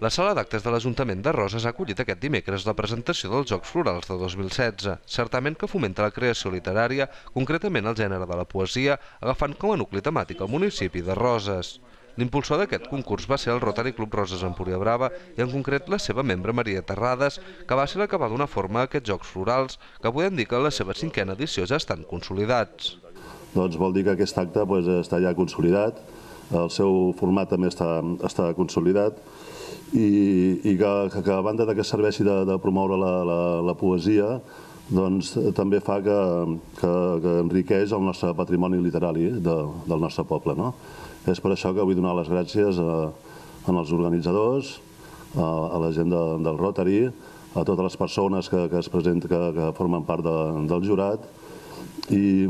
La sala d'actes de l'Ajuntament de Roses ha acollit aquest dimecres la presentació dels Jocs Florals de 2016, certament que fomenta la creació literària, concretament el gènere de la poesia, agafant com a nucli temàtic el municipi de Roses. L'impulsor d'aquest concurs va ser el Rotary Club Roses Empúria Brava i en concret la seva membre Maria Terrades, que va ser la que va donar forma a aquests Jocs Florals, que podem dir que la seva cinquena edició ja estan consolidats. Doncs vol dir que aquest acte està ja consolidat, el seu format també està, està consolidat, i, i que, que a banda de que serveixi de, de promoure la, la, la poesia, doncs també fa que, que, que enriqueix el nostre patrimoni literari de, del nostre poble. No? És per això que vull donar les gràcies a, a els organitzadors, a, a la gent de, del Rotary, a totes les persones que, que es presenten, que, que formen part de, del jurat i,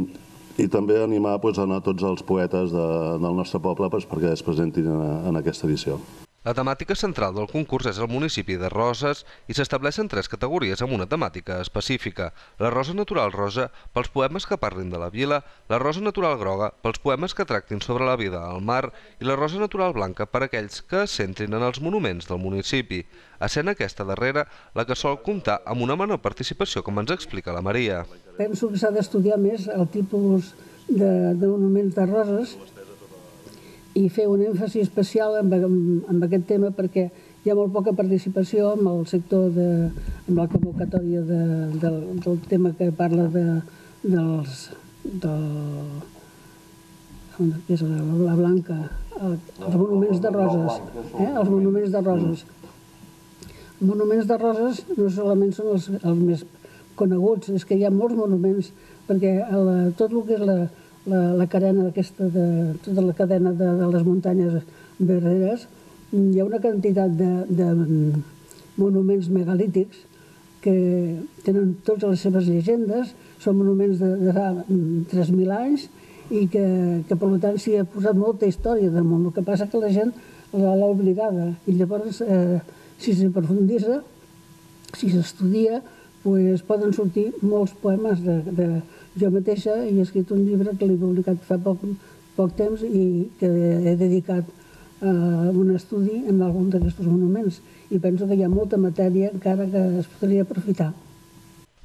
i també animar pues, a tots els poetes de, del nostre poble pues, perquè es presentin en, en aquesta edició. La temàtica central del concurs és el municipi de Roses i s'estableixen tres categories amb una temàtica específica. La rosa natural rosa pels poemes que parlin de la vila, la rosa natural groga pels poemes que tractin sobre la vida al mar i la rosa natural blanca per aquells que es centrin en els monuments del municipi. Essent aquesta darrera la que sol comptar amb una menor participació, com ens explica la Maria. Penso que s'ha d'estudiar més el tipus de, de de roses i fer un èmfasi especial en, en, en aquest tema perquè hi ha molt poca participació amb el sector de, amb la convocatòria de, de, del tema que parla de, dels, del, és la, la blanca, els monuments de roses, eh? els monuments de roses. Els monuments de roses no solament són els, els més coneguts, és que hi ha molts monuments, perquè la, tot el que és la, la, la cadena aquesta de, tota la cadena de, de les muntanyes verderes, hi ha una quantitat de, de monuments megalítics que tenen totes les seves llegendes, són monuments de, de fa 3.000 anys i que, que per tant s'hi ha posat molta història damunt. El que passa que la gent l'ha oblidada i llavors eh, si s'aprofundissa, si s'estudia, pues, poden sortir molts poemes de, de, jo mateixa he escrit un llibre que l'he publicat fa poc, poc temps i que he dedicat a un estudi en algun d'aquests monuments i penso que hi ha molta matèria encara que es podria aprofitar.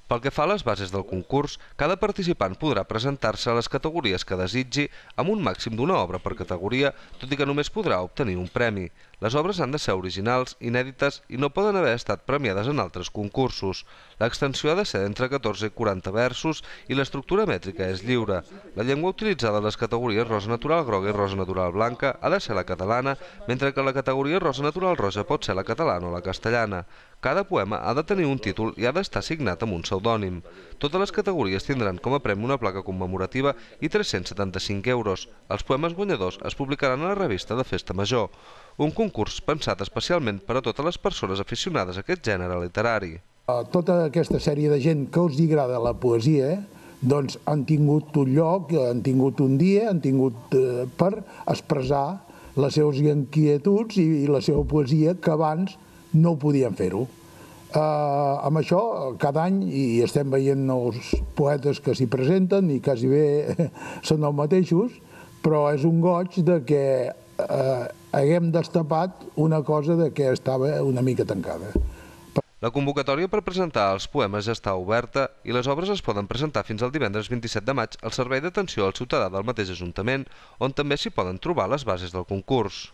Pel que fa a les bases del concurs, cada participant podrà presentar-se a les categories que desitgi amb un màxim d'una obra per categoria, tot i que només podrà obtenir un premi. Les obres han de ser originals, inèdites i no poden haver estat premiades en altres concursos. L'extensió ha de ser d'entre 14 i 40 versos i l'estructura mètrica és lliure. La llengua utilitzada a les categories rosa natural groga i rosa natural blanca ha de ser la catalana, mentre que la categoria rosa natural roja pot ser la catalana o la castellana. Cada poema ha de tenir un títol i ha d'estar signat amb un pseudònim. Totes les categories tindran com a premi una placa commemorativa i 375 euros. Els poemes guanyadors es publicaran a la revista de Festa Major, un concurs pensat especialment per a totes les persones aficionades a aquest gènere literari. Tota aquesta sèrie de gent que els agrada la poesia doncs han tingut un lloc, han tingut un dia, han tingut eh, per expressar les seves inquietuds i, la seva poesia que abans no podien fer-ho. Uh, amb això, cada any, i estem veient els poetes que s'hi presenten, i quasi bé són els mateixos, però és un goig de que uh, haguem destapat una cosa de que estava una mica tancada. La convocatòria per presentar els poemes està oberta i les obres es poden presentar fins al divendres 27 de maig al Servei d'Atenció al Ciutadà del mateix Ajuntament, on també s'hi poden trobar les bases del concurs.